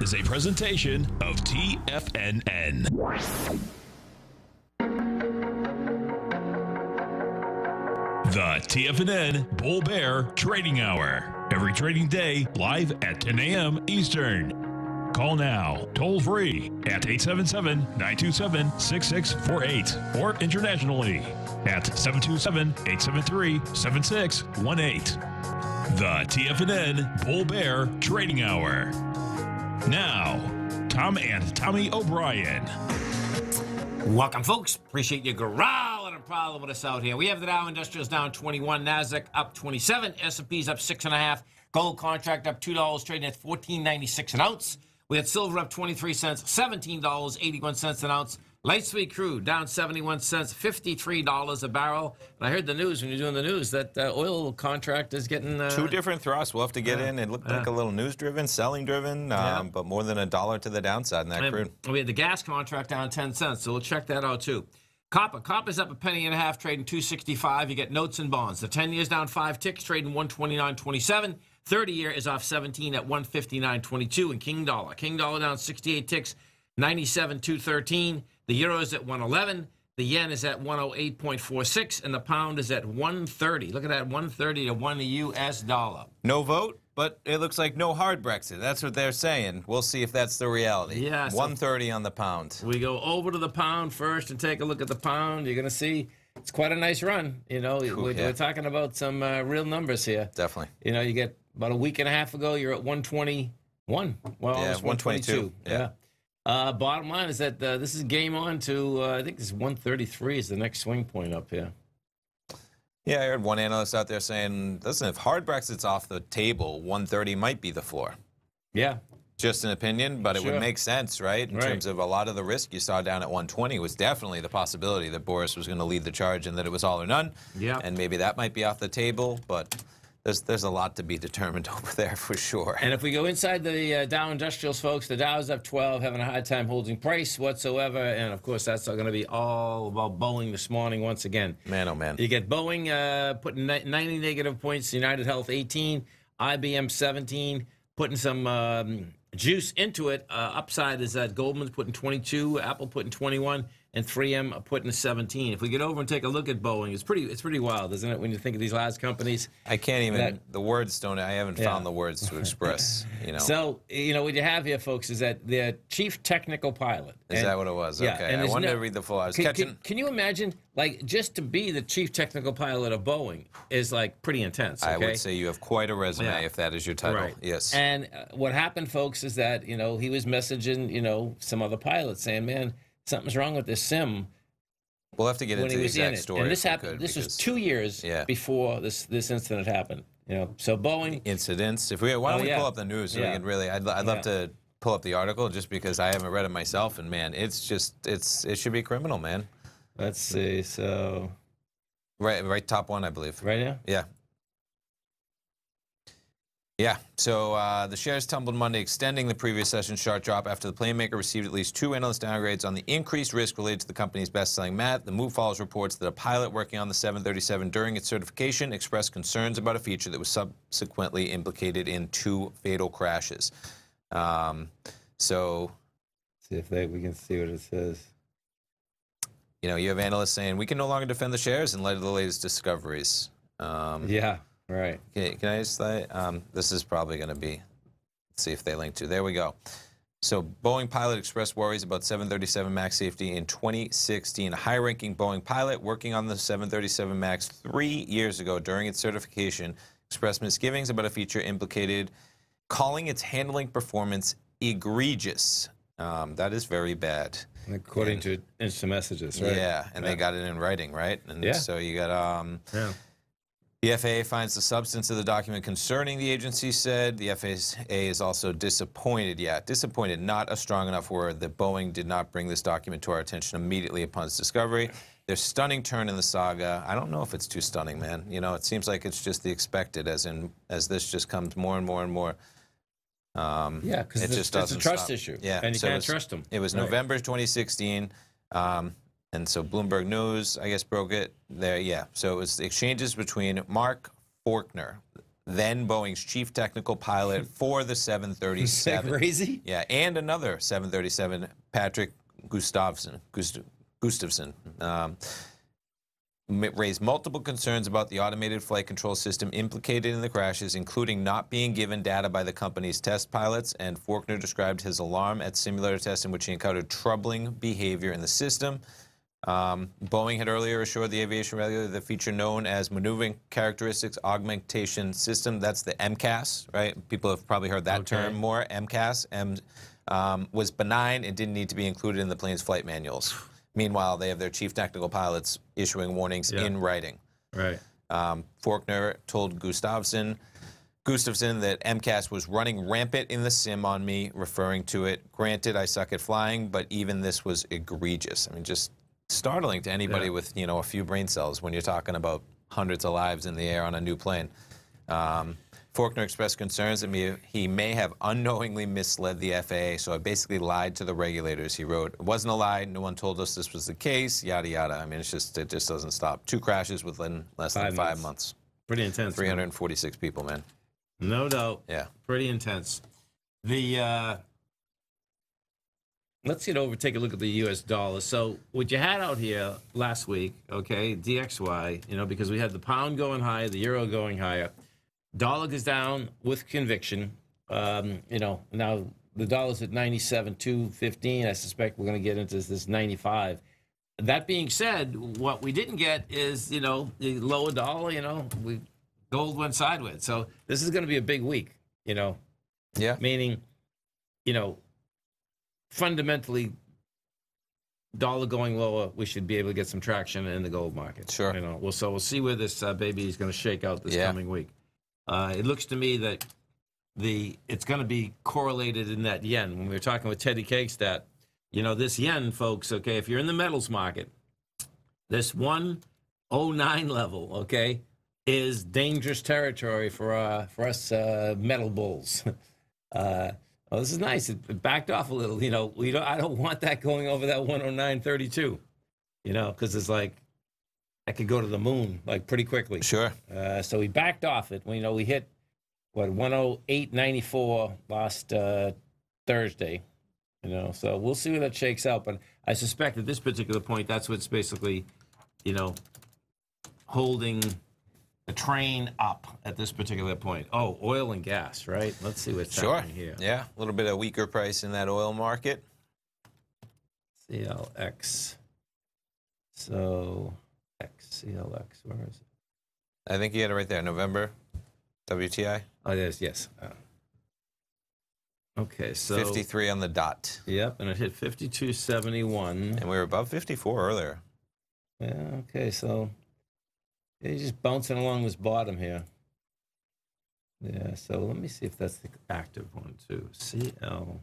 is a presentation of TFNN. The TFNN Bull Bear Trading Hour. Every trading day, live at 10 a.m. Eastern. Call now, toll free at 877 927 6648 or internationally at 727 873 7618. The TFNN Bull Bear Trading Hour. Now, Tom and Tommy O'Brien. Welcome, folks. Appreciate you growling and prowling with us out here. We have the Dow Industrials down 21, Nasdaq up 27, S&P's up six and a half, gold contract up two dollars, trading at 14.96 an ounce. We had silver up 23 cents, $17.81 an ounce. Light sweet crude down 71 cents, $53 a barrel. And I heard the news when you're doing the news that uh, oil contract is getting uh, Two different thrusts. We'll have to get in. It looked like a little news driven, selling driven, um, but more than a dollar to the downside in that And crude. We had the gas contract down 10 cents, so we'll check that out too. Copper. Copper's up a penny and a half, trading 265. You get notes and bonds. The 10 years down five ticks, trading 129.27. 30 year is off 17 at 159.22. And King Dollar. King Dollar down 68 ticks, 97.213. The euro is at 111. The yen is at 108.46, and the pound is at 130. Look at that, 130 to one U.S. dollar. No vote, but it looks like no hard Brexit. That's what they're saying. We'll see if that's the reality. Yeah, so- 130 on the pound. We go over to the pound first and take a look at the pound. You're going to see it's quite a nice run. You know, we're, yeah. we're talking about some uh, real numbers here. Definitely. You know, you get about a week and a half ago, you're at 121. Well, Yeah, almost 122. 122. Yeah. Uh, bottom line is that uh, this is game on to, uh, I think this 133 is the next swing point up here. Yeah, I heard one analyst out there saying, listen, if hard Brexit's off the table, 130 might be the floor. Yeah. Just an opinion, but it would make sense, right? In Right. terms of a lot of the risk you saw down at 120 was definitely the possibility that Boris was going to lead the charge and that it was all or none. Yeah. And maybe that might be off the table, but there's there's a lot to be determined over there for sure. And if we go inside the uh, Dow Industrials, folks, the Dow's up 12, having a hard time holding price whatsoever. And of course, that's going to be all about Boeing this morning once again. man, oh man. You get Boeing uh, putting 90 negative points, United Health 18, IBM 17, putting some um, juice into it. Uh, upside is that Goldman's putting 22, Apple putting 21, and 3M are putting 17. If we get over and take a look at Boeing, it's pretty it's pretty wild, isn't it? When you think of these large companies. I can't even. that- the words don't. I haven't Yeah. found the words to express. You know. So you know what you have here, folks, is that the chief technical pilot. is And- that what it was? Yeah, okay. and I wanted no- to read the full. I was Can, catching. can, can you imagine, like, just to be the chief technical pilot of Boeing is like pretty intense. I would say you have quite a resume Yeah. if that is your title. Right. Yes. And uh, what happened, folks, is that you know he was messaging you know some other pilots saying, "Man, something's wrong with this sim." we'll have to get into he the was in story. and this happened. could, this was two years Yeah. before this this incident happened. You know, so Boeing. incidents. If we why don't Oh, we yeah. pull up the news so Yeah. we can really? I'd, I'd love to pull up the article just because I haven't read it myself, and man, it's just it's it should be criminal, man. Let's see. So Right, right, top one, I believe. right now, Yeah. Yeah. So uh, the shares tumbled Monday, extending the previous session's sharp drop after the plane maker received at least two analyst downgrades on the increased risk related to the company's best-selling mat. The move follows reports that a pilot working on the 737 during its certification expressed concerns about a feature that was subsequently implicated in two fatal crashes. Um, so see if they we can see what it says. you know, you have analysts saying we can no longer defend the shares in light of the latest discoveries. Um, Yeah. Right. Can, can I just say, um, this is probably going to be, let's see if they link to. There we go. So Boeing pilot expressed worries about 737 MAX safety in 2016. A high-ranking Boeing pilot working on the 737 MAX three years ago during its certification expressed misgivings about a feature implicated, calling its handling performance egregious. Um, that is very bad. According to instant messages, right? Yeah, and they got it in writing, right? And Yeah. so you got um, Yeah. The FAA finds the substance of the document concerning the agency said. The FAA is also disappointed. Yeah, disappointed, not a strong enough word, that Boeing did not bring this document to our attention immediately upon its discovery. Their stunning turn in the saga. I don't know if it's too stunning, man. You know, it seems like it's just the expected, as in as this just comes more and more and more. Um, Yeah, because it it's, just it's a trust stop. issue. Yeah, and you so can't it's- trust them. It was Right. November 2016. Um, and so Bloomberg News, I guess, broke it there. Yeah. So it was exchanges between Mark Forkner, then Boeing's chief technical pilot for the 737. crazy? Yeah, and another 737, Patrick Gustavsson. Gust- Gustavsson. Um, raised multiple concerns about the automated flight control system implicated in the crashes, including not being given data by the company's test pilots. And Faulkner described his alarm at simulator tests in which he encountered troubling behavior in the system. Um, Boeing had earlier assured the aviation regulator the feature known as Maneuvering Characteristics Augmentation System, that's the MCAS, right? People have probably heard that Okay. term more. MCAS M, um, was benign and didn't need to be included in the plane's flight manuals. Meanwhile, they have their chief technical pilots issuing warnings Yeah. in writing. Right. Um, Forkner told Gustavsson, Gustavsson that MCAS was running rampant in the sim on me, referring to it. Granted, I suck at flying, but even this was egregious. I mean, just startling to anybody Yeah. with you know a few brain cells when you're talking about hundreds of lives in the air on a new plane. Um, Forkner expressed concerns that he may have unknowingly misled the FAA, so I basically lied to the regulators. He wrote, "It wasn't a lie. No one told us this was the case. Yada yada." I mean, it's just it just doesn't stop. Two crashes within less than Five five months. months. Pretty intense. 346 people, man. No doubt. Yeah. Pretty intense. The uh, let's get over take a look at the U.S. dollar. So what you had out here last week, okay, DXY, you know, because we had the pound going higher, the euro going higher, dollar goes down with conviction. Um, you know, now the dollar's at ninety-seven two fifteen. I suspect we're going to get into this, this ninety-five. That being said, what we didn't get is you know the lower dollar. You know, we gold went sideways. So this is going to be a big week. You know, Yeah. meaning, you know, fundamentally, dollar going lower, we should be able to get some traction in the gold market. Sure. You know, well, so we'll see where this uh, baby is going to shake out this Yeah. coming week. Uh, it looks to me that the it's going to be correlated in that yen. When we were talking with Teddy Cakestat, you know, this yen, folks. Okay, if you're in the metals market, this 109 level, okay, is dangerous territory for uh, for us uh, metal bulls. Uh, well, this is nice. It, it backed off a little. You know, we don't. I don't want that going over that 109.32. You know, because it's like I could go to the moon like pretty quickly. Sure. Uh, so we backed off it. We you know we hit what 108.94 last uh, Thursday. You know, so we'll see where that shakes out. But I suspect at this particular point, that's what's basically, you know, holding the train up at this particular point. Oh, oil and gas, right? Let's see what's Sure. happening here. Yeah. A little bit of weaker price in that oil market. CLX. So X CLX. Where is it? I think you had it right there. November. WTI. Oh, there's yes. Uh, okay, so 53 on the dot. Yep, and it hit 52.71. And we were above 54 earlier. Yeah, okay, so he's just bouncing along this bottom here. Yeah, so let me see if that's the active one too. CL.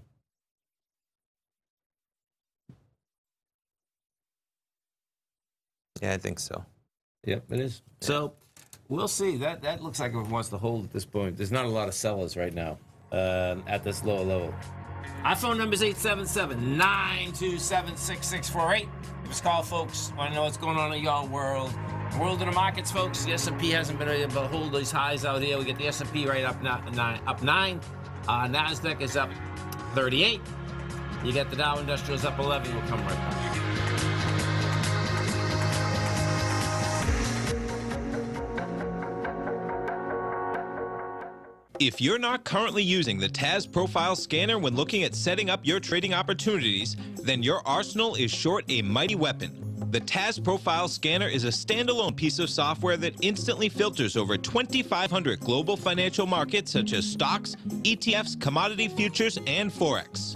Yeah, I think so. Yep, it is. So we'll see. That that looks like it wants to hold at this point. There's not a lot of sellers right now um, at this lower level. Our phone number is 877 927 6648. Give us a call, folks. Want to know what's going on in your world. World of the markets, folks. The S&P hasn't been able to hold these highs out here. We get the S&P right up ni- nine. Up nine. Uh, Nasdaq is up 38. You get the Dow Industrials up 11. We'll come right back. If you're not currently using the TAS Profile Scanner when looking at setting up your trading opportunities, then your arsenal is short a mighty weapon. The TAS Profile Scanner is a standalone piece of software that instantly filters over 2,500 global financial markets such as stocks, ETFs, commodity futures, and Forex.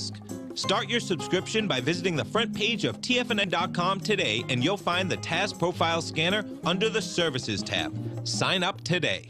risk. Start your subscription by visiting the front page of TFNN.com today, and you'll find the TAS Profile Scanner under the Services tab. Sign up today.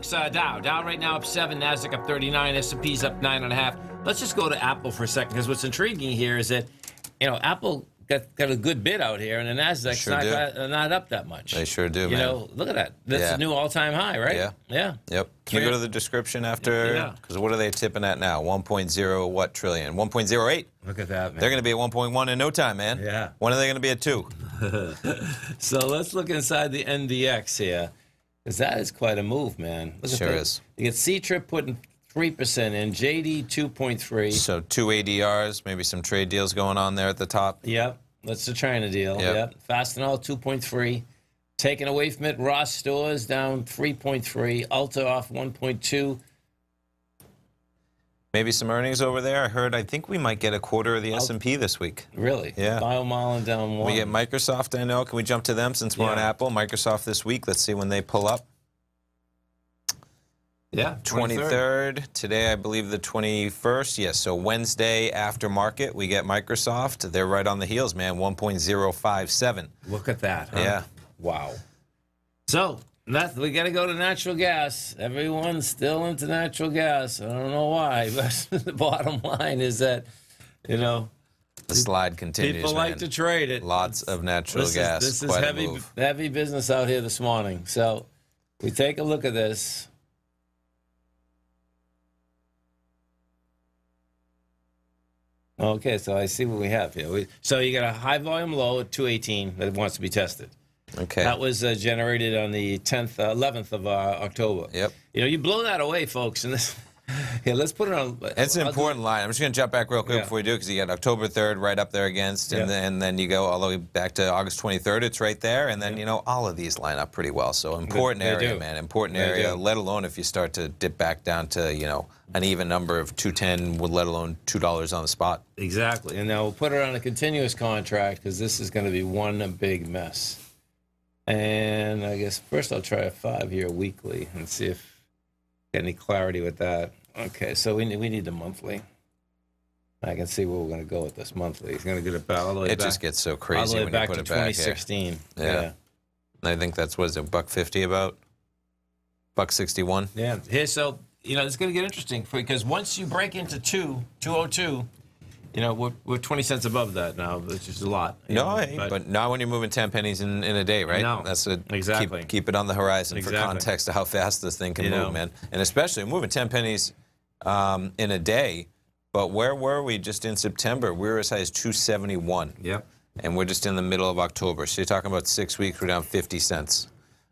folks. Uh, Dow, Dow right now up seven, Nasdaq up 39, S&P's up nine and a half. Let's just go to Apple for a second because what's intriguing here is that, you know, Apple got, got a good bid out here, and the Nasdaq's Sure not, uh, not up that much. They sure do, You man. know, look at that. That's Yeah. a new all-time high, right? Yeah. Yeah. Yep. Can you go to the description after? Yeah. Because what are they tipping at now? 1.0 what trillion? 1.08. Look at that, man. They're going to be at 1.1 in no time, man. Yeah. When are they going to be at 2? So let's look inside the NDX here, because that is quite a move, man. Look Sure is. You get Ctrip putting 3% in, JD 2.3. So two ADRs, maybe some trade deals going on there at the top. Yep, that's the China deal. Yep. Yep, Fastenal 2.3. Taken away from it, Ross Stores down 3.3, Ulta off 1.2. Maybe some earnings over there. I heard. I think we might get a quarter of the S&P this week. Really? Yeah. BioMarin down one. We get Microsoft. I know. Can we jump to them since we're on Apple? Microsoft this week. Let's see when they pull up. yeah, 23rd. Today, I believe the 21st. Yes. So Wednesday after market, we get Microsoft. They're right on the heels, man. 1.057. Look at that. huh? Yeah. Wow. So we got to go to natural gas. Everyone's still into natural gas. I don't know why, but the bottom line is that you know The slide continues. people like man. to trade it. Lots of natural this gas. Is, this is Quite a heavy, heavy business out here this morning. So we take a look at this. Okay, so I see what we have here. We, so you got a high volume low at 218 that wants to be tested. Okay. That was uh, generated on the 10th, uh, 11th of uh, October. Yep. You know, you blow that away, folks. And this, here, let's put it on. It's an I'll important line. I'm just going to jump back real quick Yeah. before we do because you got October 3rd right up there against, and, Yeah. then, and then you go all the way back to August 23rd. It's right there, and then you know all of these line up pretty well. So important they area, do. man. Important They area. do. Let alone if you start to dip back down to you know an even number of 210, with let alone two dollars on the spot. Exactly. And now we'll put it on a continuous contract because this is going to be one big mess. And I guess first I'll try a five year weekly and see if get any clarity with that. Okay, so we need, we need the monthly. I can see where we're going to go with this monthly. It's going to get it back all the way It back. just gets so all crazy the way when back you to put it back here. 2016. Yeah. I think that's what is it, buck fifty about, buck sixty one. Yeah. Here, so you know, it's going to get interesting because once you break into two, 202, you know, we're, we're 20 cents above that now, which is a lot. No, know, hey, but, not when you're moving 10 pennies in, in a day, right? No, That's a, exactly. Keep, keep it on the horizon Exactly. for context of how fast this thing can You move, know. man. And especially moving 10 pennies um, in a day. But where were we just in September? We were as high as 271. Yep. And we're just in the middle of October. So you're talking about six weeks, we're down 50 cents.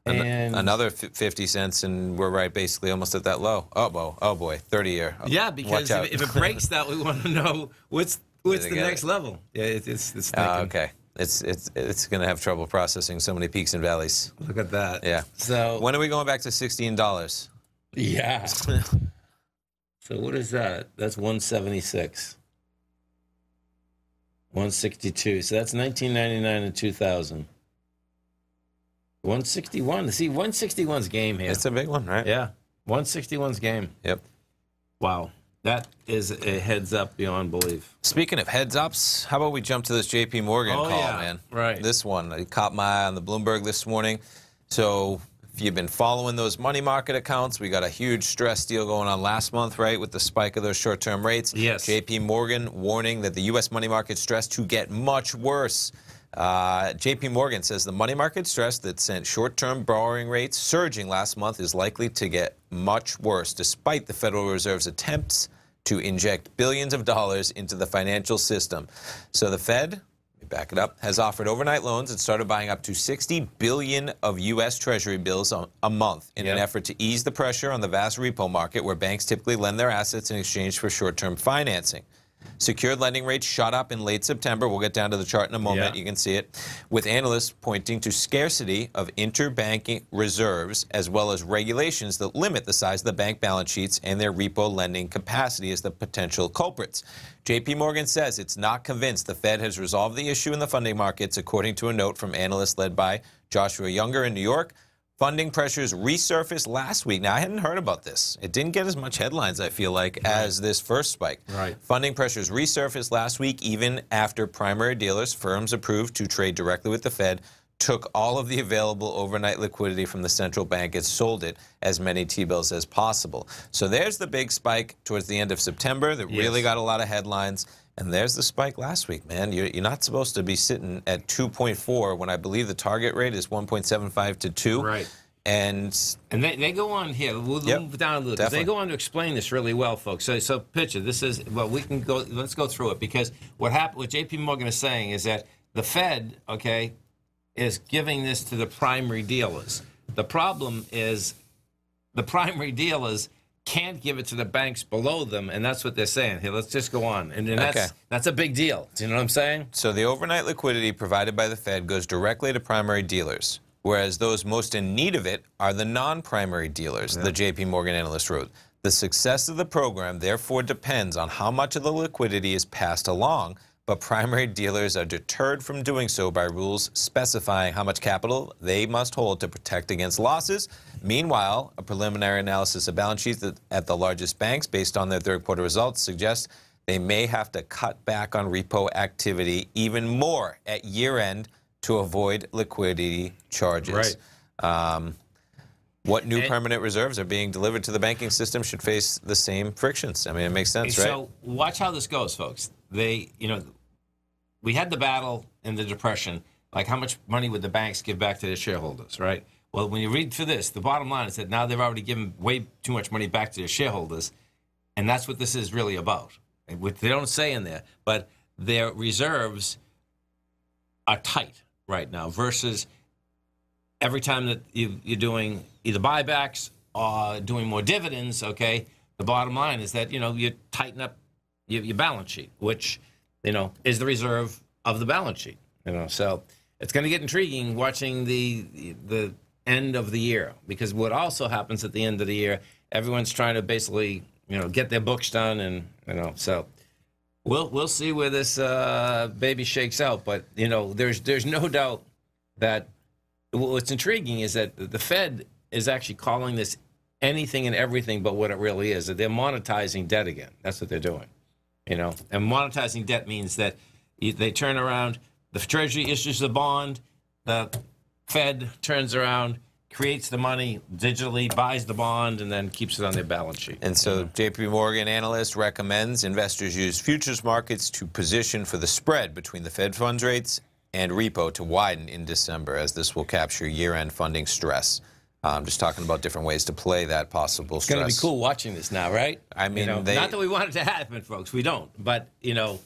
An- another f- 50 cents, and we're right basically almost at that low. Oh, boy, oh boy, 30 year. Yeah, because if, it- if it breaks that, we want to know what's what's the next it. level. Yeah, it, it's it's Ah, thinking. okay. It's it's it's going to have trouble processing so many peaks and valleys. Look at that. Yeah. So When are we going back to sixteen dollars? yeah. so what is that? That's 176. 162. So that's 1999 and 2000. 161. See, 161's game here. It's a big one, right? yeah. 161's game. Yep. Wow. That is a heads up beyond belief. Speaking of heads ups, how about we jump to this J.P. Morgan Oh, call, yeah. man? Right. This one, I caught my eye on the Bloomberg this morning. So if you've been following those money market accounts, we got a huge stress deal going on last month, right, with the spike of those short-term rates. Yes. J.P. Morgan warning that the U.S. money market stress to get much worse. Uh, JP Morgan says the money market stress that sent short term borrowing rates surging last month is likely to get much worse, despite the Federal Reserve's attempts to inject billions of dollars into the financial system. So the Fed, let me back it up, has offered overnight loans and started buying up to 60 billion of U.S. Treasury bills a, a month in an effort to ease the pressure on the vast repo market where banks typically lend their assets in exchange for short term financing. Secured lending rates shot up in late September. We'll get down to the chart in a moment. Yeah. You can see it. With analysts pointing to scarcity of interbank reserves as well as regulations that limit the size of the bank balance sheets and their repo lending capacity as the potential culprits. JP Morgan says it's not convinced the Fed has resolved the issue in the funding markets, according to a note from analysts led by Joshua Younger in New York. Funding pressures resurfaced last week. Now, I hadn't heard about this. It didn't get as much headlines, I feel like, as this first spike. Right. Funding pressures resurfaced last week, even after primary dealers, firms approved to trade directly with the Fed, took all of the available overnight liquidity from the central bank and sold it as many T-bills as possible. So there's the big spike towards the end of September that Yes. really got a lot of headlines. And there's the spike last week, man. You're, you're not supposed to be sitting at 2.4 when I believe the target rate is 1.75 to 2. Right. And And they, they go on here. We'll Yep, move down a little. definitely. They go on to explain this really well, folks. So, so picture this is well, we can go. Let's go through it because what happened, what J.P. Morgan is saying is that the Fed, okay, is giving this to the primary dealers. The problem is the primary dealers can't give it to the banks below them, and that's what they're saying. Here, let's just go on, and, and that's Okay. that's a big deal. Do you know what I'm saying? So the overnight liquidity provided by the Fed goes directly to primary dealers, whereas those most in need of it are the non-primary dealers, the JP Morgan analyst wrote. The success of the program therefore depends on how much of the liquidity is passed along, but primary dealers are deterred from doing so by rules specifying how much capital they must hold to protect against losses. Meanwhile, a preliminary analysis of balance sheets at- the largest banks based on their third quarter results suggests they may have to cut back on repo activity even more at year end to avoid liquidity charges. Right. Um, what new And- permanent reserves are being delivered to the banking system should face the same frictions. I mean, it makes sense, right? So watch how this goes, folks. They, you know, we had the battle in the depression. Like, how much money would the banks give back to their shareholders, right? Well, when you read through this, the bottom line is that now they've already given way too much money back to their shareholders, and that's what this is really about. What They don't say in there, but their reserves are tight right now versus every time that you, you're doing either buybacks or doing more dividends, okay, the bottom line is that, you know, you tighten up your, your balance sheet, which, you know, is the reserve of the balance sheet, you know. So it's going to get intriguing watching the, the end of the year because what also happens at the end of the year, everyone's trying to basically, you know, get their books done and, you know, so we'll, we'll see where this uh, baby shakes out. But, you know, there's, there's no doubt that what's intriguing is that the Fed is actually calling this anything and everything but what it really is. That they're monetizing debt again. That's what they're doing. You know, and monetizing debt means that they turn around. The Treasury issues the bond. The Fed turns around creates the money digitally, buys the bond, and then keeps it on their balance sheet. And so, JP Morgan analyst recommends investors use futures markets to position for the spread between the Fed funds rates and repo to widen in December, as this will capture year end funding stress. I'm just talking about different ways to play that possible It's going to be cool watching this now, right? I mean, You know, they- not that we want it to happen, folks. We don't. But, you know,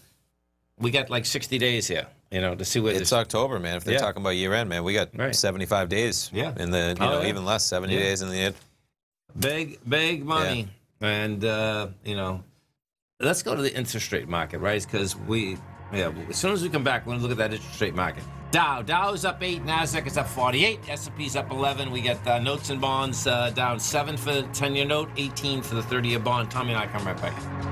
we got like 60 days here, you know, to see what It's. October, man. If they're Yeah. talking about year end, man, we got Right. 75 days. Yeah. In the, you Oh, know, yeah. even less, 70 Yeah. days in the end. Big, big money. And, uh, you know, let's go to the interest rate market, right? Because we, yeah, as soon as we come back, we're going to look at that interest rate market. Dow, Dow's up eight, Nasdaq is up 48, S&P's up 11. We got uh, notes and bonds uh, down seven for the 10-year note, 18 for the 30-year bond. Tommy and I come right back.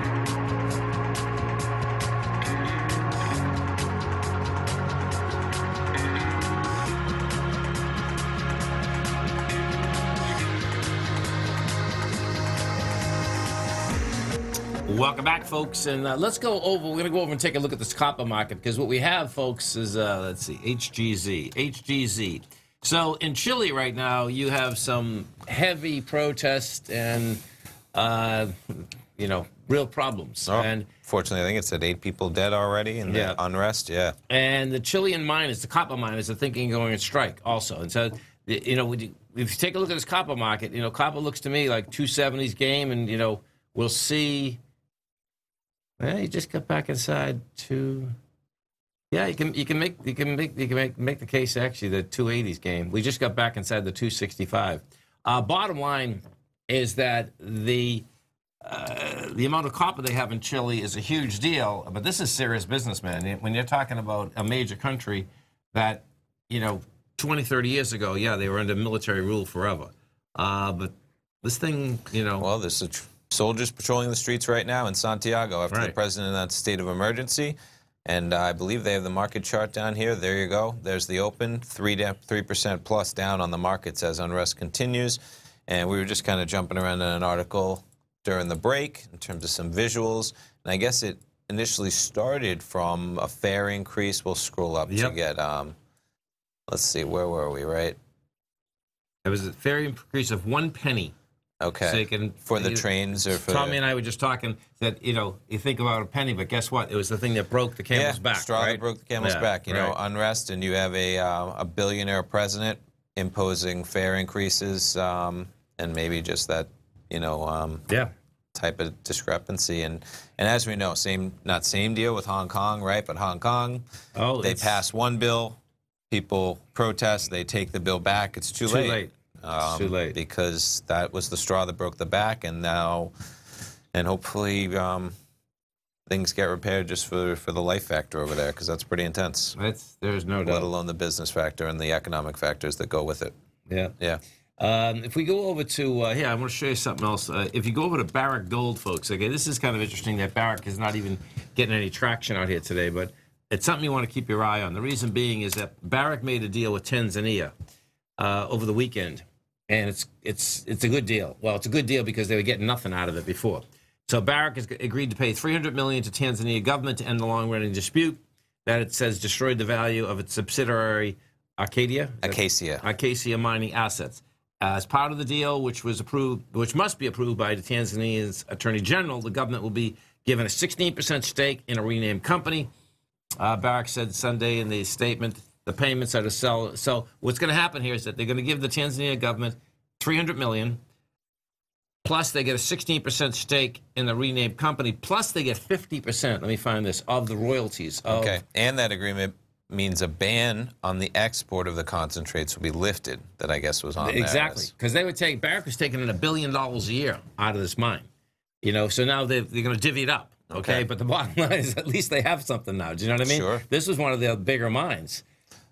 Welcome back, folks, and uh, let's go over. We're going to go over and take a look at this copper market because what we have, folks, is uh, let's see, HGZ, HGZ. So in Chile right now, you have some heavy protest and uh, you know real problems, Oh, and fortunately, I think it said eight people dead already in Yeah. the unrest. Yeah. and the Chilean miners, the copper miners, are thinking of going on strike also. And so, you know, if you take a look at this copper market, you know, copper looks to me like 270s game, and you know, we'll see. Well, you just got back inside to. Yeah, you can you can make you can make you can make make the case actually the 280s game. We just got back inside the 265. Uh, bottom line is that the uh, the amount of copper they have in Chile is a huge deal, but this is serious business, man. When you're talking about a major country that, you know, 20, 30 years ago, yeah, they were under military rule forever. Uh, but this thing, you know. Well, there's tr- soldiers patrolling the streets right now in Santiago after Right. the president announced state of emergency. And uh, I believe they have the market chart down here. There you go. There's the open, three three percent plus down on the markets as unrest continues. And we were just kind of jumping around in an article during the break in terms of some visuals. And I guess it initially started from a fare increase. We'll scroll up Yep. to get. Um, let's see, where were we? Right. It was a fair increase of one penny. Okay. So you can- for the you- trains or for Tommy and I were just talking that, you know, you think about a penny, but guess what? It was the thing that broke the camel's yeah, back. straw right? that broke the camel's Yeah, back. You know, unrest, and you have a uh, a billionaire president imposing fare increases, um, and maybe just that, you know, um, yeah. type of discrepancy. And and as we know, same not same deal with Hong Kong, right? But Hong Kong, Oh, they pass one bill, people protest, they take the bill back. It's too, Too late. Um, too late. because that was the straw that broke the back, and now, and hopefully. Um, Things get repaired just for, for the life factor over there because that's pretty intense That's, there's no let doubt. Let alone the business factor and the economic factors that go with it. Yeah. Yeah. Um, if we go over to uh, here, I want to show you something else. Uh, if you go over to Barrick Gold, folks, okay, this is kind of interesting that Barrick is not even getting any traction out here today, but it's something you want to keep your eye on. The reason being is that Barrick made a deal with Tanzania uh, over the weekend, and it's it's it's a good deal. Well, it's a good deal because they were getting nothing out of it before. So Barrick has agreed to pay 300 million to Tanzania government to end the long-running dispute that it says destroyed the value of its subsidiary Arcadia. Acacia. Acacia mining assets. As part of the deal, which was approved, which must be approved by the Tanzania's Attorney General, the government will be given a 16% stake in a renamed company. Uh, Barrick said Sunday in the statement the payments are to sell. So what's going to happen here is that they're going to give the Tanzania government 300 million, plus they get a 16% stake in the renamed company, plus they get 50%. Let me find this of the royalties. Of, Okay. And that agreement means a ban on the export of the concentrates will be lifted. That I guess was on Exactly, because they would take Barrick was taking in a billion dollars a year out of this mine, you know. So now they're, they're going to divvy it up, okay? Okay. But the bottom line is, at least they have something now. Do you know what I mean? Sure. This was one of the bigger mines.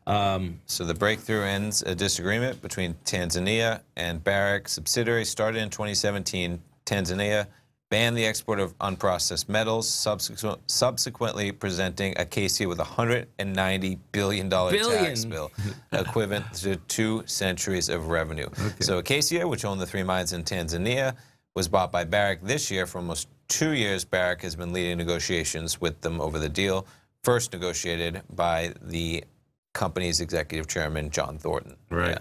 Um, so the breakthrough ends a disagreement between Tanzania and Barrick. Subsidiary started in 2017. Tanzania banned the export of unprocessed metals, subsequent, subsequently presenting Acacia with a $190 billion tax bill, equivalent to two centuries of revenue. So Acacia, which owned the three mines in Tanzania, was bought by Barrick this year. For almost two years, Barrick has been leading negotiations with them over the deal, first negotiated by the company's executive chairman, John Thornton. Right. Yeah.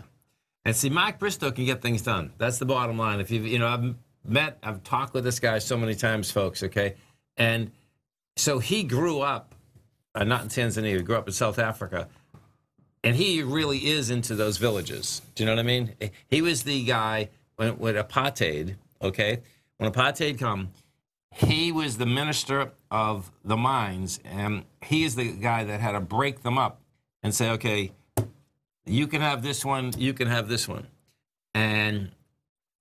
And see, Mike Bristow can get things done. That's the bottom line. If you you know, I've met, I've talked with this guy so many times, folks. Okay, and so he grew up, uh, not in Tanzania. He grew up in South Africa, and he really is into those villages. Do you know what I mean? He was the guy when when apartheid. Okay, when apartheid come, he was the minister of the mines, and he is the guy that had to break them up and say, okay, you can have this one, you can have this one. And,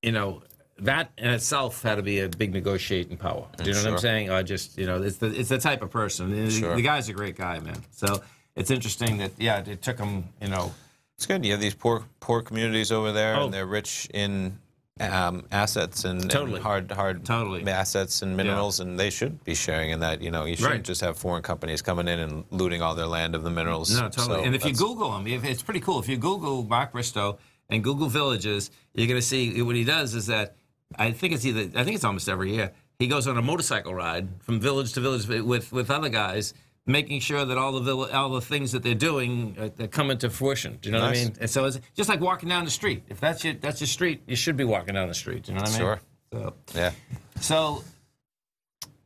you know, that in itself had to be a big negotiating power. Do you know what I'm saying? I just, you know, it's the, it's the type of person. Sure. The guy's a great guy, man. So it's interesting that, yeah, it took him, you know, It's good. You have these poor poor communities over there, Oh. and they're rich in um, assets and, and hard hard Totally. assets and minerals, and they should be sharing in that. You know, you shouldn't Right. just have foreign companies coming in and looting all their land of the minerals. No, totally. So and if you Google him, if, it's pretty cool. If you Google Mark Bristow and Google villages, you're going to see what he does is that I think it's either I think it's almost every year he goes on a motorcycle ride from village to village with with other guys, making sure that all the all the things that they're doing uh, they come into fruition. Do you know what I mean? And so it's just like walking down the street. If that's your that's your street, you should be walking down the street. Do you know what I mean? Sure. So, yeah. so,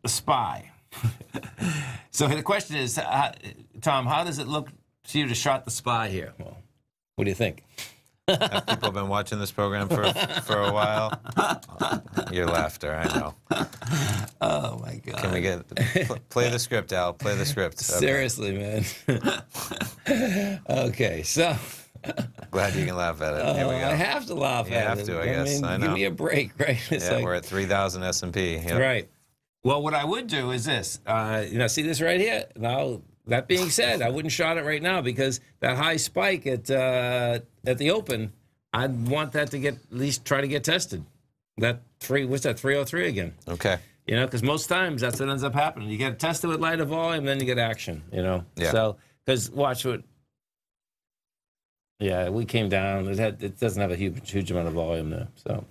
the spy. so the question is, uh, Tom, how does it look to you to shot the spy here? Well, what do you think? Have people been watching this program for for a while? Your laughter, I know. Oh my God. Can we get pl- play the script, Al? Play the script. Okay. Seriously, man. okay, so Glad you can laugh at it. Here we uh, I have to laugh You at have to, I guess. mean, I Give me a break, right? It's Yeah, like- we're at 3,000 S and P. Right. Well, what I would do is this. Uh, you know, see this right here. Now, that being said, I wouldn't shot it right now because that high spike at uh, at the open, I'd want that to get at least try to get tested. That three, what's that? Three hundred three again. Okay. You know, because most times that's what ends up happening. You get tested with lighter volume, then you get action. You know. Yeah. So, because watch what. Yeah, we came down. It had. It doesn't have a huge, huge amount of volume there. So.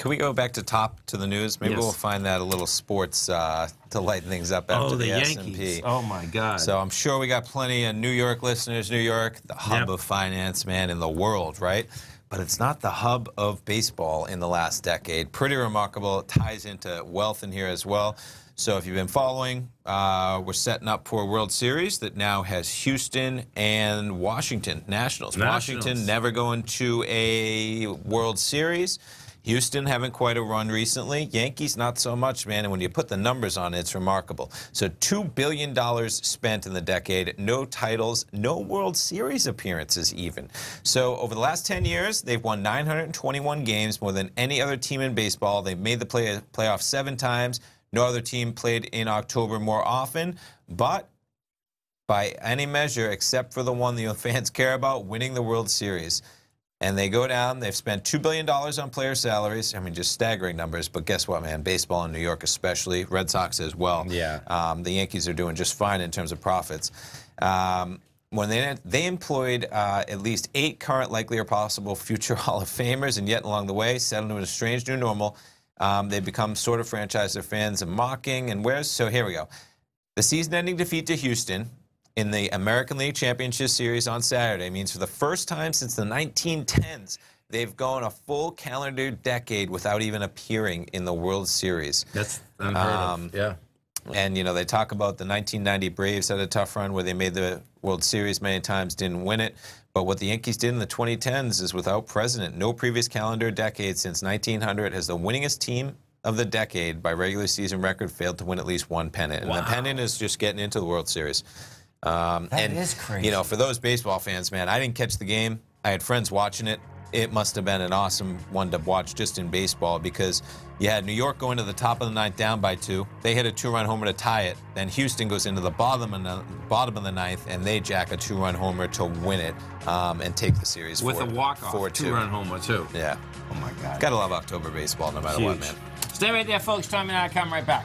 Can we go back to top to the news? Maybe Yes. we'll find that a little sports uh, to lighten things up after oh, the, the, S&P. Oh my God. So I'm sure we got plenty of New York listeners. New York, the hub Yep. of finance, man, in the world, right? But it's not the hub of baseball in the last decade. Pretty remarkable. It ties into wealth in here as well. So if you've been following, uh, we're setting up for a World Series that now has Houston and Washington Nationals. Nationals. Washington never going to a World Series. Houston haven't quite a run recently. Yankees not so much, man. And when you put the numbers on it, it's remarkable. So two billion dollars spent in the decade, no titles, no World Series appearances even. So over the last 10 years, they've won 921 games, more than any other team in baseball. They've made the play playoffs seven times. No other team played in October more often, but by any measure except for the one the fans care about, winning the World Series. And they go down. They've spent $2 billion on player salaries. I mean, just staggering numbers. But guess what, man? Baseball in New York, especially, Red Sox as well. Yeah. Um, the Yankees are doing just fine in terms of profits. Um, when they they employed uh, at least eight current, likely or possible future Hall of Famers, and yet along the way settled into a strange new normal. Um, they become sort of franchise their fans and mocking. And where's so here we go. The season-ending defeat to Houston in the American League Championship Series on Saturday means for the first time since the 1910s, they've gone a full calendar decade without even appearing in the World Series. That's unheard Um, of. Yeah. And, you know, they talk about the 1990 Braves had a tough run where they made the World Series many times, didn't win it. But what the Yankees did in the 2010s is without precedent. No previous calendar decade since 1900 has the winningest team of the decade by regular season record failed to win at least one pennant. And the pennant is just getting into the World Series. Um, That and, is crazy. You know, for those baseball fans, man, I didn't catch the game. I had friends watching it. It must have been an awesome one to watch just in baseball because you had New York going to the top of the ninth down by two. They hit a two-run homer to tie it. Then Houston goes into the bottom of the bottom of the ninth and they jack a two-run homer to win it um, and take the series With four, a walk-off, four two. two-run homer, too. Yeah, Oh, my God. gotta love October baseball no matter what, man. Stay right there, folks. Tommy and I come right back.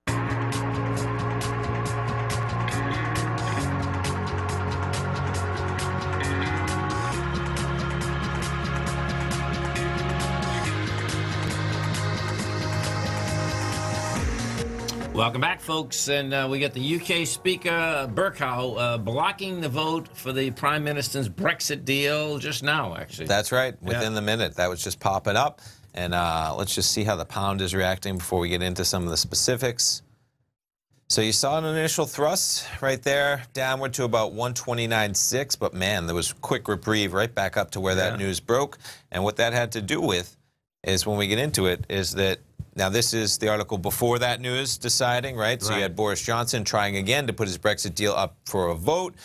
Welcome back, folks. And uh, we got the UK Speaker Bercow uh, blocking the vote for the Prime Minister's Brexit deal just now, actually. That's right. Within Yeah. the minute, that was just popping up. And uh, let's just see how the pound is reacting before we get into some of the specifics. So you saw an initial thrust right there, downward to about 129.6, but man, there was quick reprieve right back up to where that Yeah. news broke. And what that had to do with is when we get into it, is that now this is the article before that news deciding, right? So you had Boris Johnson trying again to put his Brexit deal up for a vote.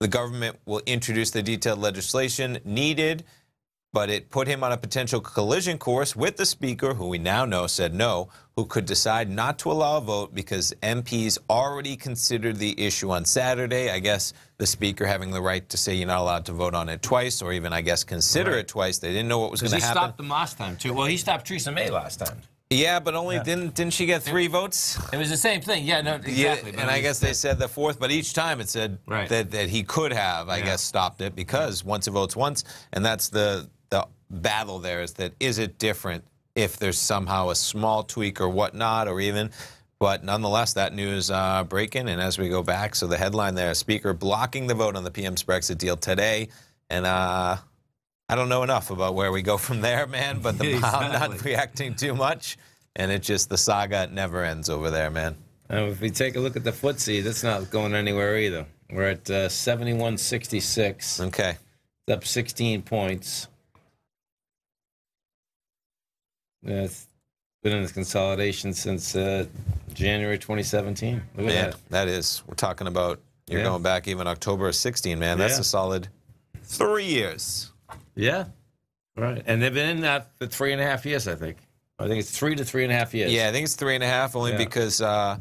The government will introduce the detailed legislation needed, but it put him on a potential collision course with the Speaker, who we now know said no, who could decide not to allow a vote because MPs already considered the issue on Saturday. I guess the Speaker having the right to say you're not allowed to vote on it twice, or even, I guess, consider Right. it twice. They didn't know what was Because going he to happen. he stopped them last time, too. Well, he stopped Theresa May last time. Yeah, but only didn't didn't she get three votes? It was the same thing. Yeah, no, exactly. Yeah, and I guess they said the fourth, but each time it said Right. that, that he could have, I Yeah. guess, stopped it because once it votes once, and that's the the battle there is that is it different if there's somehow a small tweak or whatnot, or even, but nonetheless, that news uh, breaking. And as we go back, so the headline there: Speaker blocking the vote on the PM's Brexit deal today, and. uh I don't know enough about where we go from there, man, but the pound not reacting too much. And it's just, the saga never ends over there, man. Uh, if we take a look at the footsie, that's not going anywhere either. We're at uh, 71.66. Okay. It's up 16 points. It's been in this consolidation since uh, January 2017. Look at Man, that. that is. We're talking about. You're Yeah. going back even October of 16, man. That's Yeah. a solid three years. Yeah. Right. And they've been in that for three and a half years, I think. I think it's three to three and a half years. Yeah, I think it's three and a half, only Yeah. because uh,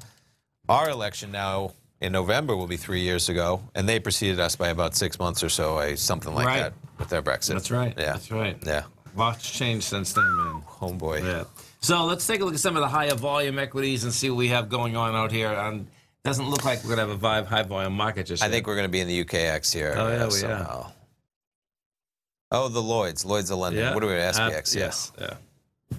our election now in November will be three years ago, and they preceded us by about six months or so, eh, something like Right. that, with their Brexit. That's right. Yeah. That's right. Yeah. Lots changed since then, man. Homeboy. Yeah. So let's take a look at some of the higher volume equities and see what we have going on out here. And doesn't look like we're gonna have a vibe high volume market just yet. I yet. think we're going to be in the UKX here. Oh, yeah, uh, we are. somehow. Oh, the Lloyds. Lloyds of London. Yeah. What are we at? Uh, SPX? yeah. yes. Yeah.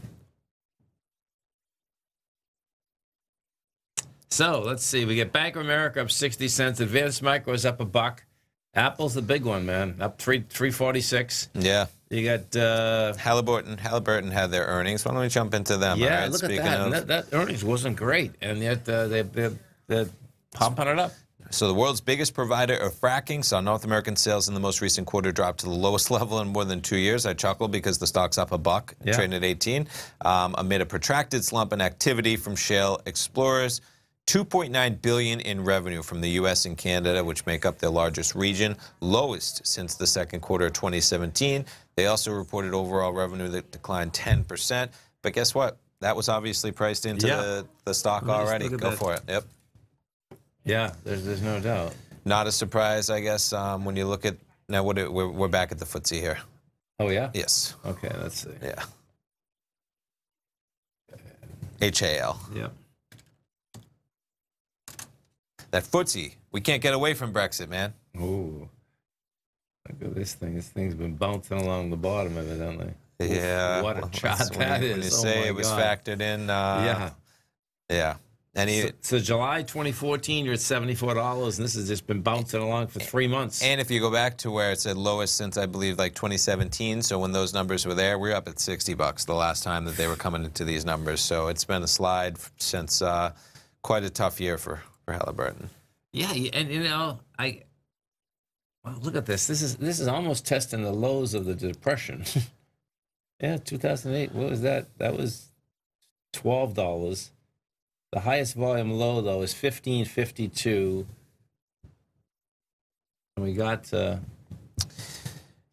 So let's see. We get Bank of America up sixty cents. Advanced Micro is up a buck. Apple's the big one, man. Up three three forty six. Yeah. You got uh, Halliburton. Halliburton had their earnings. Why don't we jump into them? yeah. right? look at that. of- that. That earnings wasn't great, and yet uh, they they they're pumping it up. So the world's biggest provider of fracking saw North American sales in the most recent quarter drop to the lowest level in more than two years. I chuckle because the stock's up a buck, Yeah. trading at 18, um, amid a protracted slump in activity from shale explorers. 2.9 billion in revenue from the U.S. and Canada, which make up their largest region, lowest since the second quarter of 2017. They also reported overall revenue that declined 10%. But guess what? that was obviously priced into Yeah. the, the stock already. Go that. for it. Yep. Yeah, there's there's no doubt. Not a surprise, I guess, um, when you look at now. What do- we're, we're back at the footsie here. Oh yeah. Yes. Okay, let's see. Yeah. HAL. Yep. That footsie. We can't get away from Brexit, man. Ooh. Look at this thing. This thing's been bouncing along the bottom, evidently. Oof, Yeah. What a well, when that you, is. When you Oh say it was God. factored in. Uh, yeah. Yeah. And he, So, so July 2014, you're at $74, and this has just been bouncing along for three months. And if you go back to where it's at lowest since I believe like 2017, so when those numbers were there, we are up at 60 bucks the last time that they were coming into these numbers. So it's been a slide since uh, quite a tough year for for Halliburton. Yeah, and you know, I well, look at this. This is this is almost testing the lows of the depression. yeah, 2008. What was that? That was twelve dollars. The highest volume low though is 1552, and we got uh,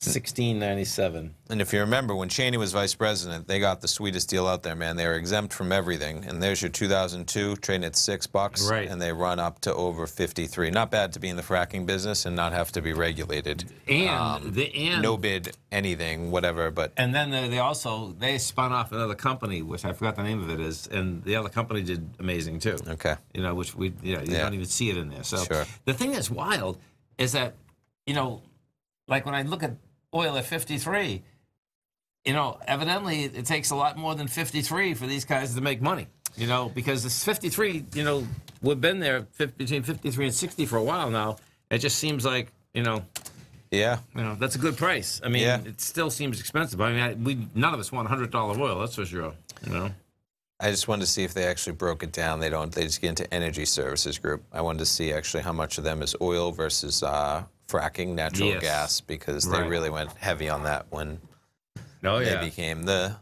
1697. And if you remember, when Cheney was vice president, they got the sweetest deal out there, man. They were exempt from everything. And there's your 2002 trading at six bucks, Right. and they run up to over 53. Not bad to be in the fracking business and not have to be regulated. And the and Um, No bid, anything, whatever. But And then they, they also they spun off another company, which I forgot the name of it is, and the other company did amazing too. okay, You know, which we yeah you Yeah. don't even see it in there. So Sure. the thing that's wild is that you know, like when I look at oil at 53, you know, evidently it takes a lot more than 53 for these guys to make money. You know, because it's 53. You know, we've been there between 53 and 60 for a while now. It just seems like you know yeah, you know, that's a good price. I mean, Yeah. it still seems expensive. I mean, I, we none of us want hundred dollar oil. That's for sure. You know. I just wanted to see if they actually broke it down. They don't. They just get into energy services group. I wanted to see actually how much of them is oil versus uh, fracking natural Yes. gas because Right. they really went heavy on that when Oh they became the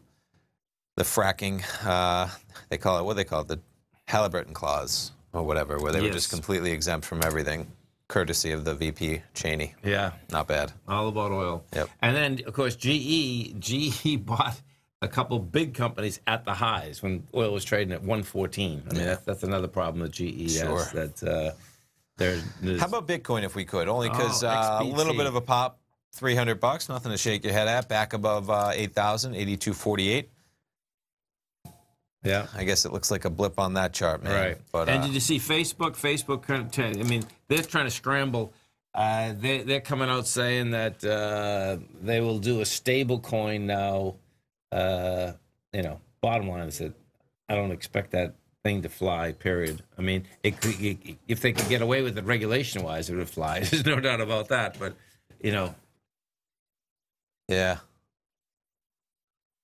the fracking. Uh, they call it what they call it the Halliburton clause or whatever, where they were just completely exempt from everything, courtesy of the VP Cheney. yeah, Not bad. all about oil. Yep. And then of course GE GE bought a couple big companies at the highs when oil was trading at 114. I mean, Yeah. that's, that's another problem that GE Sure. has. That uh, there- there's How about Bitcoin if we could? Only because Oh, uh, a little bit of a pop, 300 bucks, nothing to shake your head at. Back above uh, 8,000, 82.48. yeah. I guess it looks like a blip on that chart, man. Right. But and uh, did you see Facebook? Facebook, kind I mean, they're trying to scramble. Uh, they, they're coming out saying that uh, they will do a stable coin now. Uh, you know, bottom line is that I don't expect that thing to fly, period. I mean, it, it, if they could get away with it regulation wise, it would fly. There's no doubt about that. But, you know, yeah,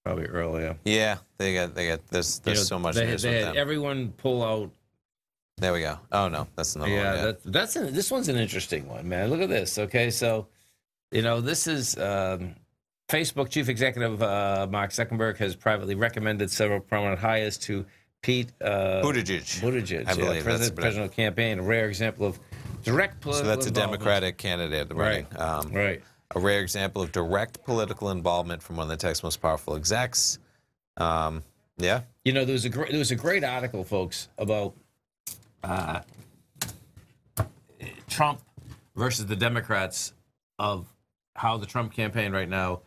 probably earlier. yeah, they got they got there's You there's know, so much they, they had them. everyone pull out there we go. Oh no, that's another yeah, one. Yeah, that, that's an, this one's an interesting one, man. Look at this. Okay, so you know this is um, Facebook chief executive uh, Mark Zuckerberg has privately recommended several prominent hires to Pete uh, Buttigieg. Buttigieg, I yeah, believe that's president, presidential campaign, a rare example of direct So political. that's a involvement. Democratic candidate running. Right. Um, right? A rare example of direct political involvement from one of the tech's most powerful execs. Um, yeah, You know, there was a great there was a great article, folks, about uh, Trump versus the Democrats of how the Trump campaign right now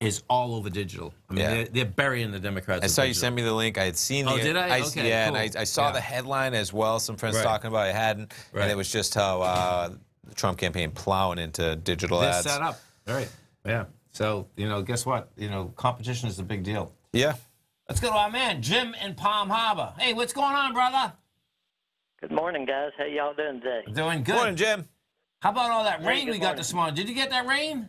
is all over digital. I mean, Yeah. they're, they're burying the Democrats. I with saw you digital. sent me the link. I had seen the. Oh, did I? s- Okay, yeah, and I. I saw Yeah. the headline as well. Some friends Right. talking about it. I hadn't, Right. and it was just how uh, the Trump campaign plowing into digital They're ads. set up. All right. Yeah. So you know, guess what? You know, competition is a big deal. Yeah, Let's go to our man Jim in Palm Harbor. Hey, what's going on, brother? Good morning, guys. How y'all doing today? Doing good. morning, Jim. How about all that Hey, rain good we got this morning? Did you get that rain?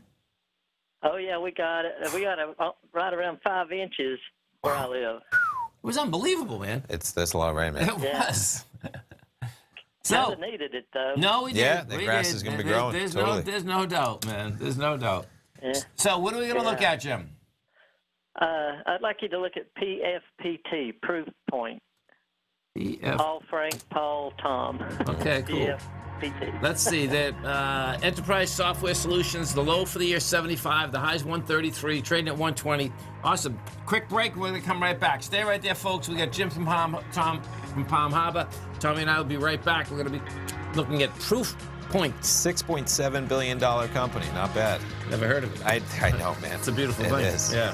Oh yeah, we got it. We got a, uh, right around five inches where I live. It was unbelievable, man. It's there's a lot of rain, man. It Yeah. was. Kinda so needed it though. no, we did. Yeah, the We grass did. is gonna be There's- growing, There's totally. no, there's no doubt, man. There's no doubt. Yeah. So what are we gonna look at, Jim? Uh, I'd like you to look at PFPT, Proof Point. PF. Paul, Frank, Paul, Tom. Okay, cool. PF, PT. Let's see that uh, enterprise software solutions. The low for the year 75. The high's 133. Trading at 120. Awesome. Quick break. We're gonna come right back. Stay right there, folks. We got Jim from Palm, Tom from Palm Harbor. Tommy and I will be right back. We're gonna be looking at proof points. $6.7 billion company. Not bad. Never heard of it. I, I know, man. It's a beautiful It thing. is. Yeah.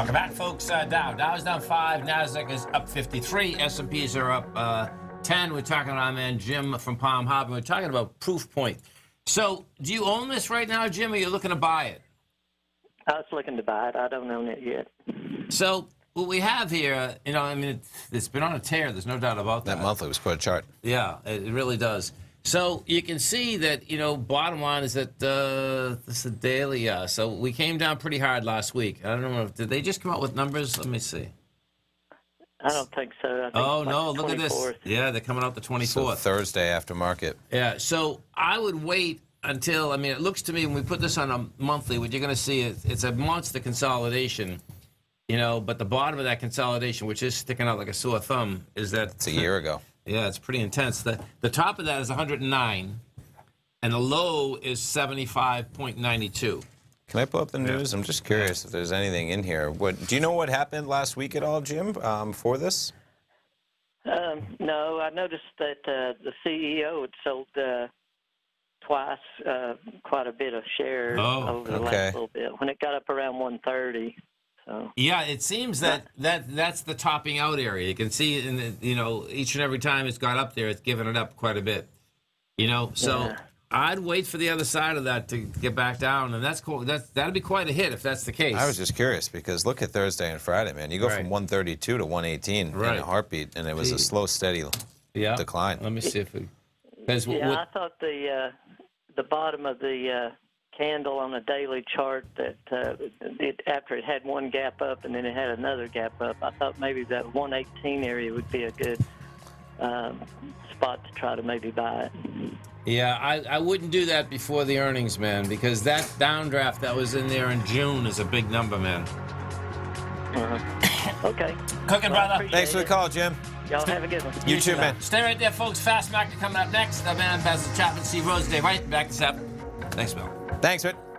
Welcome back, folks. Uh, Dow. Dow is down five. Nasdaq is up 53. S&Ps are up uh, 10. We're talking about man Jim from Palm Harbor. We're talking about Proofpoint. So, do you own this right now, Jim? Or are you looking to buy it? I was looking to buy it. I don't own it yet. So, what we have here, you know, I mean, it's, it's been on a tear. There's no doubt about that. That monthly was quite a chart. Yeah, it it really does. So you can see that, you know, bottom line is that uh, this is a daily. Uh, so we came down pretty hard last week. I don't know if did they just come out with numbers? Let me see. I don't think so. I think Oh no, the look at this. Yeah, they're coming out the 24th. So. Thursday after market. Yeah, so I would wait until I mean it looks to me when we put this on a monthly, what you're going to see is it's a monster consolidation, you know. But the bottom of that consolidation, which is sticking out like a sore thumb, is that It's a year ago. Yeah, it's pretty intense. The the top of that is 109, and the low is 75.92. Can I pull up the news? I'm just curious if there's anything in here. What do you know what happened last week at all, Jim? Um, for this? Um, no, I noticed that uh, the CEO had sold uh, twice uh, quite a bit of shares Oh, over the okay. last little bit. When it got up around 130, so Yeah, it seems that, that that's the topping out area. You can see in the, you know each and every time it's got up there, it's given it up quite a bit. You know, so Yeah. I'd wait for the other side of that to get back down, and that's cool. That's that'd be quite a hit if that's the case. I was just curious because look at Thursday and Friday, man. You go Right. from 132 to 118 in a heartbeat, and it was a slow, steady yeah. decline. Let me see if we. Yeah, what, I thought the uh, the bottom of the uh, candle on a daily chart that uh, it after it had one gap up and then it had another gap up, I thought maybe that 118 area would be a good um, spot to try to maybe buy it. Yeah, I, I wouldn't do that before the earnings, man, because that downdraft that was in there in June is a big number, man. Okay. Cooking, Well, brother. Thanks for the call, Jim. Y'all have a good one. You too, man. Stay right there, folks. Fast Mac coming up next. The man, Basil Chapman, Steve Rhodes. Day. right back to seven. Thanks, Bill. Thanks, man.